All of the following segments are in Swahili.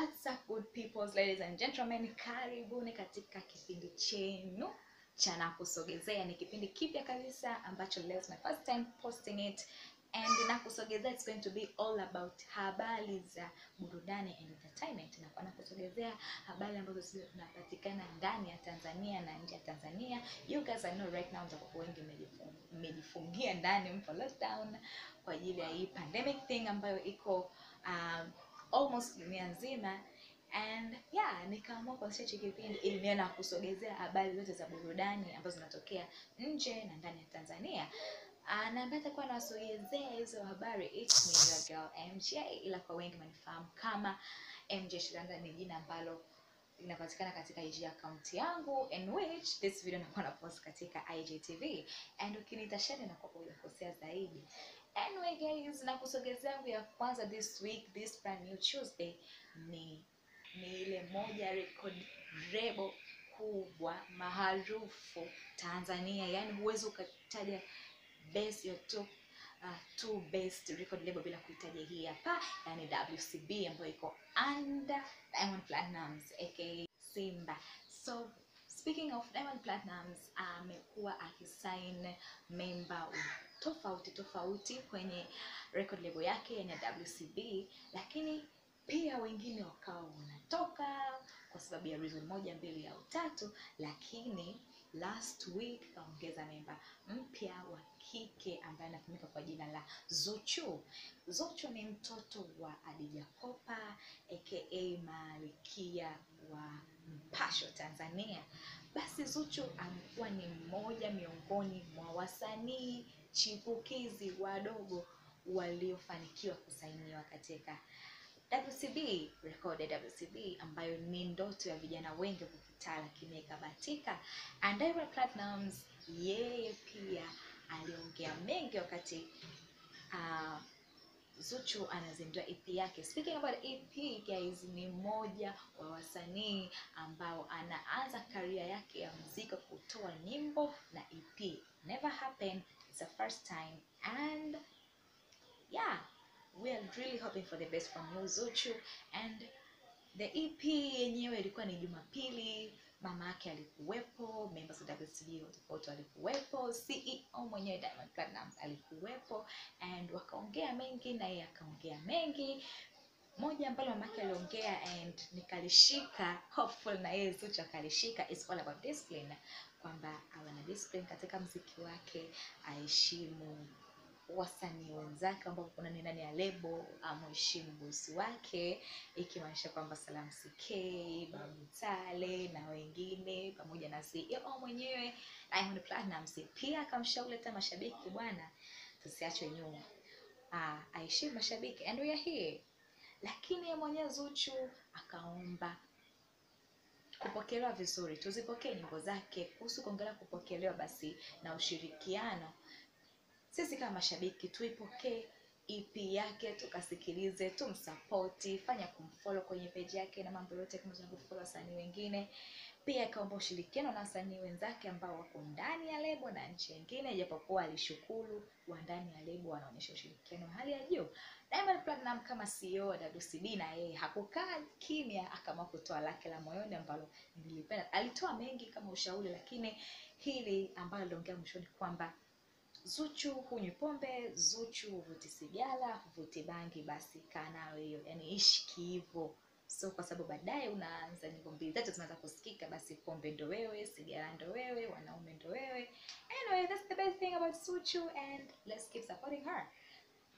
What's up good peoples, ladies and gentlemen, karibuni katika kipindi chenu cha Nakusogezea. Ni kipindi kipya kabisa ambacho leo my first time posting it and Nakusogezea it's going to be all about habari za burudani and entertainment. Na kwa Nakusogezea habari ambazo zinapatikana ndani ya Tanzania na nje ya Tanzania. You guys I know right now mtakuwa wengi mmejifungia ndani, mpo lockdown kwa ajili ya hii pandemic thing ambayo iko um, almost dunia nzima and yeah nikaamua kuanzisha hichi kipindi ili niwe na kusogezea habari zote za burudani ambazo zinatokea nje na ndani ya Tanzania. Uh, na ambaye atakuwa anawasogezea hizo habari it's me your girl MJ, ila kwa wengi manifahamu kama MJ Shiranda ni jina ambalo inapatikana katika IG account yangu in which this video nakuwa na post katika IGTV and ukiniita Shani na kwa hujakosea zaidi. Anyway guys, na kusogezea yangu ya kwanza this week, this brand new Tuesday. Ni ni ile moja record rebo kubwa maarufu Tanzania, yani huwezi ukataja best ya top uh, two best record label bila kuitaja hii hapa, yani WCB ambayo iko under Diamond Platnumz aka Simba. So speaking of Diamond Platnumz, amekuwa akisign member tofauti tofauti kwenye record label yake yani WCB, lakini pia wengine wakawa wanatoka kwa sababu ya reason moja mbili au tatu, lakini last week kaongeza memba mpya wa kike ambaye anatumika kwa jina la Zuchu. Zuchu ni mtoto wa Adija Kopa aka Malkia wa Mpasho Tanzania. Basi Zuchu amekuwa ni mmoja miongoni mwa wasanii chipukizi wadogo waliofanikiwa kusainiwa katika WCB record ya WCB ambayo ni ndoto ya vijana wengi kukitaa, lakini kabatika And Diamond Platnumz yeye pia aliongea mengi wakati uh, Zuchu anazindua EP yake. Speaking about EP guys, ni mmoja wa wasanii ambao anaanza karia yake ya muziki kutoa nyimbo na EP. Never happened, it's the first time and yeah we are really hoping for the best from you Zuchu and the EP yenyewe ilikuwa ni Jumapili. Mama yake alikuwepo, members wa WCB wote walikuwepo, CEO mwenyewe Diamond Platnumz alikuwepo and wakaongea mengi na yeye akaongea mengi. Moja ambalo mama yake aliongea and nikalishika, hopeful na yeye Zuchu akalishika, is all about discipline, kwamba awe na discipline katika mziki wake, aheshimu wasanii wenzake ambao kuna ni ndani ya lebo, amheshimu bosi wake, ikimaanisha kwamba Salam CK, Babu Tale na wengine pamoja na CEO mwenyewe Diamond Platnumz. Pia akamshauri hata mashabiki, bwana, tusiachwe nyuma, ah, aheshimu mashabiki and we are here. Lakini mwenye Zuchu akaomba kupokelewa vizuri, tuzipokee nyimbo zake. Kuhusu kuongelea kupokelewa, basi na ushirikiano. Sisi kama mashabiki tuipokee EP yake tukasikilize, tumsapoti, fanya kumfollow kwenye page yake na mambo yote kama tunavyofollow wasanii wengine. Pia akaomba ushirikiano na wasanii wenzake ambao wako ndani ya lebo na nchi nyingine, japokuwa alishukuru wa ndani ya lebo wanaonyesha ushirikiano hali ya juu. Diamond Platinum kama CEO wa WCB na yeye hakukaa kimya, akaamua kutoa lake la moyoni ambalo nilipenda. Alitoa mengi kama ushauri, lakini hili ambalo aliongea mwishoni kwamba Zuchu hunywi pombe, Zuchu huvuti sigara, huvuti bangi, basi kaa nayo hiyo, yani ishi kiivo. So kwa sababu baadaye unaanza nyimbo mbili tatu zinaanza kusikika, basi pombe ndo wewe, sigara ndo wewe, wanaume ndo wewe. Anyway, that's the best thing about Zuchu and let's keep supporting her.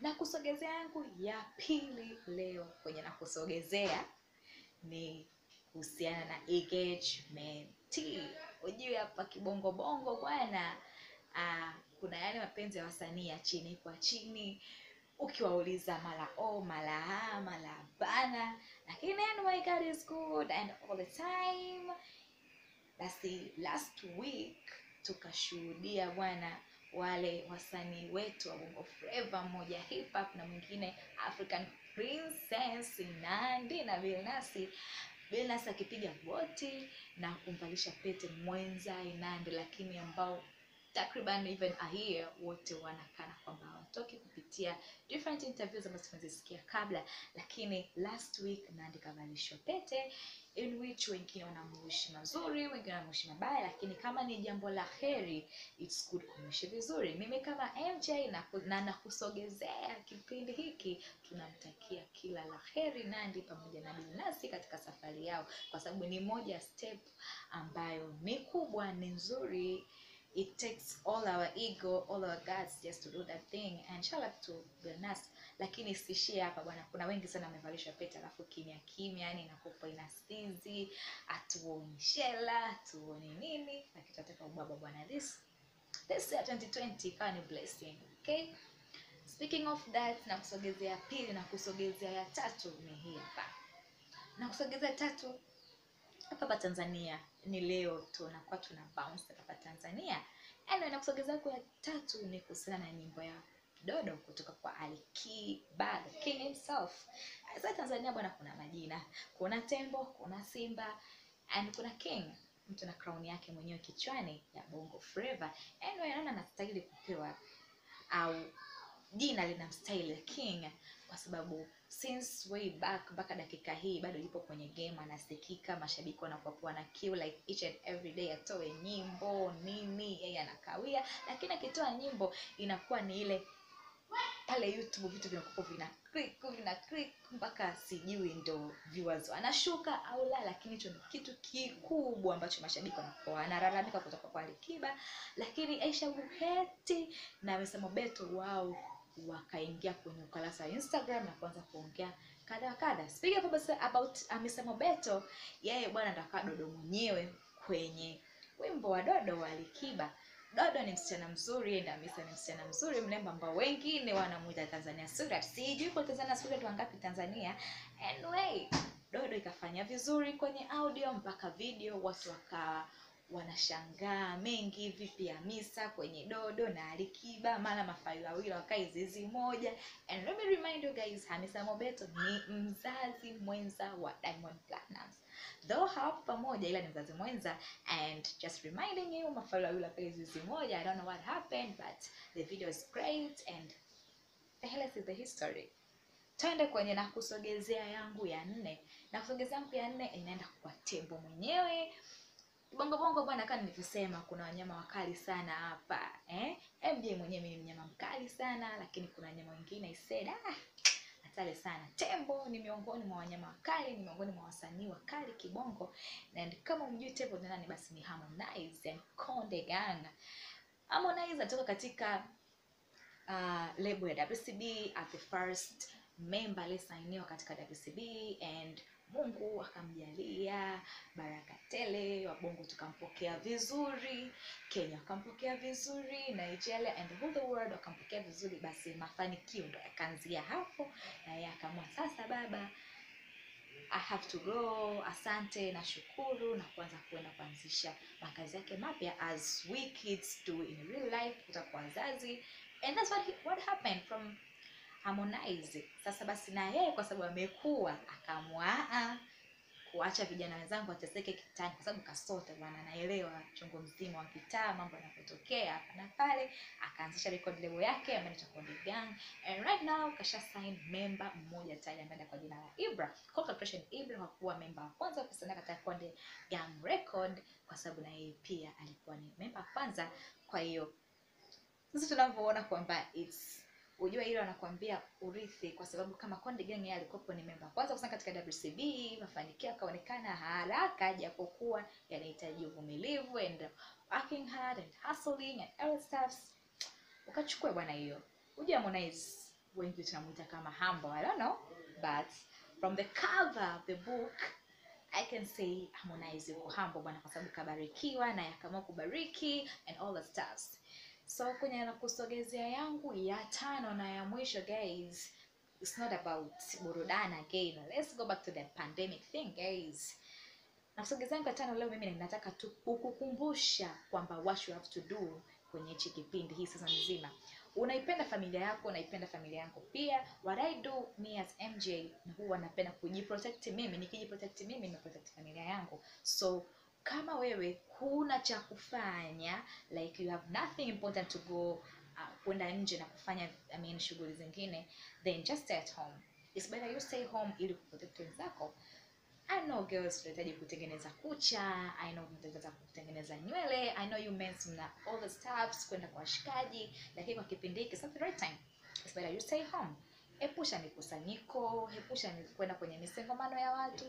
Na kusogezea yangu ya pili leo kwenye nakusogezea ni kuhusiana na engagement. Ujue hapa kibongo bongo bwana, ah, kuna yale mapenzi ya wasanii ya chini kwa chini, ukiwauliza mala o mala ha mara bana, lakini anyway God is good and all the time. Basi last week tukashuhudia bwana wale wasanii wetu wa Bongo Flava, mmoja hip hop na mwingine African Princess nandi na vilnasi vilnasi akipiga boti na kumvalisha pete mwenza inandi lakini ambao takriban even a year wote wanakana kwamba hawatoki kupitia different interviews ambazo tumezisikia kabla lakini last week Nandy kavalishwa pete in which wengine wanamuishi mazuri wengine wanamuishi mabaya lakini kama ni jambo la heri it's good kumuishi vizuri. Mimi kama mj na, na nakusogezea kipindi hiki tunamtakia kila la heri nandi pamoja na bilnasi katika safari yao kwa sababu ni moja step ambayo ni kubwa ni nzuri it takes all our ego all our guts just to do that thing. And shout out to bilnas lakini sishie hapa bwana. Kuna wengi sana wamevalishwa pete alafu kimya kimya yani inakupa inasizi atuoni shela atuoni nini. Lakini tunataka ubaba bwana this this year 2020 ikawa ni blessing okay? Speaking of that na kusogezea pili na kusogezea ya tatu ni hii hapa. Na kusogezea tatu hapa tanzania ni leo tunakuwa tuna bounce hapa tanzania. Anyway, na kusogeza kwa tatu ni kuhusiana na nyimbo ya dodo kutoka kwa alikiba the king himself. Sasa tanzania bwana kuna majina. Kuna tembo kuna simba and kuna king. Mtu na crown yake mwenyewe kichwani ya bongo flava. Anyway naona anastahili kupewa au jina lina mstyle king kwa sababu since way back mpaka dakika hii bado yupo kwenye game anasikika mashabiki wanakuwa na kiu like each and every day atoe nyimbo nini yeye anakawia. Lakini akitoa nyimbo inakuwa ni ile pale youtube vitu vinakuwa vina click vina click mpaka sijui ndo viewers wanashuka au la. Lakini hicho ni kitu kikubwa ambacho mashabiki wanakuwa wanalalamika kutoka kwa Alikiba. Lakini Aisha Buheti na amesema Beto wao wakaingia kwenye ukurasa wa Instagram na kuanza kuongea kadha wa kadha. Speaking of about, about Mobeto, yeye bwana ndo akawa Dodo mwenyewe kwenye wimbo wa Dodo wa Alikiba. Dodo ni msichana mzuri, enda Hamisa ni msichana mzuri mrembo ambao wengine wanamuita Tanzania Sweetheart. Sijui kwa Tanzania Sweetheart wangapi Tanzania. Anyway, Dodo ikafanya vizuri kwenye audio mpaka video, watu wakawa wanashangaa mengi vipi Hamisa kwenye Dodo na Alikiba, mara mafaili wawili wakae zizi moja. And let me remind you guys, Hamisa Mobeto ni mzazi mwenza wa Diamond Platnumz. Though hawapo pamoja ila ni mzazi mwenza and just reminding you mafaili wawili wakae zizi moja. I don't know what happened but the video is great and the hell is the history. Twende kwenye nakusogezea yangu ya nne. Na kusogezea yangu ya nne inaenda kwa tembo mwenyewe bongo bongo bwana kama nilivyosema kuna wanyama wakali sana hapa eh? Mj mwenyewe ni mnyama mkali sana lakini kuna wanyama wengine iseda ah, hatari sana. Tembo ni miongoni mwa wanyama wakali ni miongoni mwa wasanii wakali kibongo. And kama mjui tembo ni nani basi ni harmonize and konde gang. Harmonize atoka katika uh, lebo ya wcb at the first member aliyesainiwa katika wcb and mungu akamjalia baraka tele wabongo tukampokea vizuri kenya wakampokea vizuri nigeria and the world wakampokea vizuri basi mafanikio ndo yakaanzia hapo na yeye akaamua sasa baba I have to go asante na shukuru na kuanza kuenda kuanzisha makazi yake mapya as we kids do in real life kutakuwa wazazi. And that's what, he, what happened from Harmonize. Sasa basi na yeye kwa sababu amekuwa akaamua kuacha vijana wenzangu wateseke kitani, kwa sababu kasota bwana, anaelewa chungu mzima wa kitaa, mambo yanapotokea hapa na pale. Akaanzisha record label yake ambayo inaitwa Konde Gang, and right now kasha sign member mmoja tayari ameenda kwa jina la Ibra. Corporation. Ibra kwa kuwa member wa kwanza kusalia katika Konde Gang record, kwa sababu na yeye pia alikuwa ni member kwanza. Kwa hiyo sasa tunavyoona kwamba it's ujue hilo anakuambia urithi kwa sababu kama Konde Gang yeye alikuwa ni member kwanza kusana katika WCB mafanikio akaonekana haraka japokuwa yanahitaji uvumilivu and working hard and hustling and all stuffs. Ukachukua bwana hiyo. Uje Harmonize wengi tunamuita kama humble I don't know but from the cover of the book I can say Harmonize yuko humble bwana kwa sababu kabarikiwa na yakaamua kubariki and all the stuffs so kwenye nakusogezea yangu ya tano na ya mwisho guys it's not about burudani again. Let's go back to the pandemic thing guys. Nakusogezea yangu ya tano leo mimi nataka tu kukukumbusha kwamba what you have to do kwenye hichi kipindi hii sasa nzima. Unaipenda familia yako unaipenda familia yangu pia. What i do me as mj huwa napenda kujiprotect mimi. Nikijiprotect mimi nimeprotect familia yangu. So kama wewe huna cha kufanya like you have nothing important to go uh, kwenda nje na kufanya I mean, shughuli zingine then just stay at home. It's better you stay home ili kuprotect wenzako. I know girls tunahitaji kutengeneza kucha I know tunahitaji kutengeneza nywele I know you men mna all the stuffs kwenda kwa washikaji lakini kwa kipindi hiki sasa the right time. It's better you stay home. Epusha mikusanyiko epusha kwenda kwenye misengomano ya watu.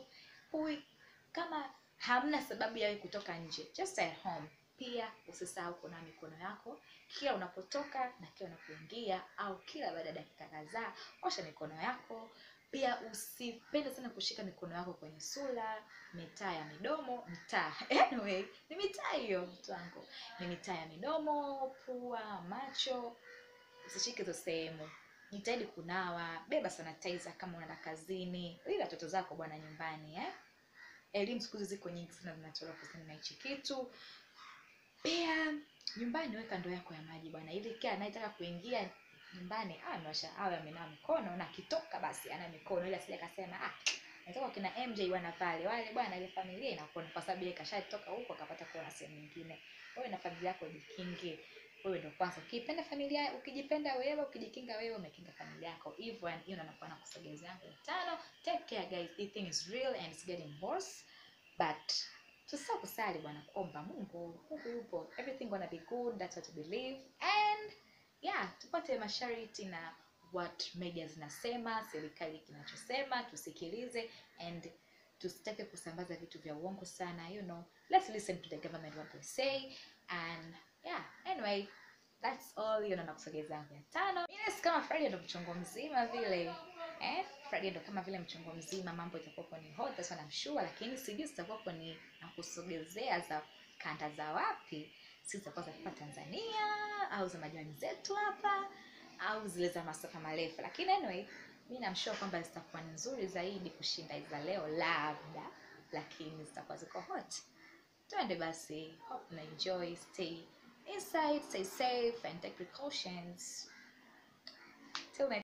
Pui, kama hamna sababu yawe kutoka nje. Just at home. Pia usisahau kunawa mikono yako kila unapotoka na kila unapoingia au kila baada ya dakika kadhaa osha mikono yako. Pia usipende sana kushika mikono yako kwenye sura mitaa ya midomo mtaa anyway ni mitaa hiyo mtu wangu. Ni mitaa ya midomo pua macho. Usishike hizo sehemu. Jitahidi kunawa. Beba sanitizer kama unaenda kazini. Ili watoto zako bwana nyumbani eh? Elimu siku hizi ziko nyingi sana zinatolewa kuhusiana na hichi kitu. Pia nyumbani weka ndoo yako ya maji bwana. Ili kila anayetaka kuingia nyumbani amewasha awe amenawa mikono na akitoka basi ana mikono. Ili asije akasema ah, natoka kina mj bwana pale. Wale bwana ile familia inakuwa kwa sababu yeye kashatoka huko akapata kuona sehemu nyingine. Wewe na familia yako jikinge wewe ndio kwanza ukipenda familia ukijipenda wewe ukijikinga wewe umekinga familia yako. Hivyo yani, hiyo ndio nakuwa na kusogeza yangu ya tano take care guys. This thing is real and it's getting worse. But tusisahau kusali bwana kuomba mungu. Mungu yupo. Everything gonna be good. That's what we believe. And yeah tupate mashariti na what media zinasema serikali kinachosema tusikilize and tusitake kusambaza vitu vya uongo sana you know. Let's listen to the government what they say and yeah anyway that's all. Hiyo ndo nakusogeza yangu ya tano. Yes, kama friday ndo mchongo mzima vile. Eh friday ndo kama vile mchongo mzima mambo itakuwapo ni hot that's what I'm sure lakini sijui zitakuwapo ni nakusogezea za kanda za wapi. Si zitakuwa za hapa tanzania au za majirani zetu hapa au zile za masafa marefu. Lakini anyway mi namshua kwamba zitakuwa nzuri zaidi kushinda za leo labda lakini zitakuwa ziko hot. Twende basi hope na enjoy stay inside stay safe and take precautions. Till next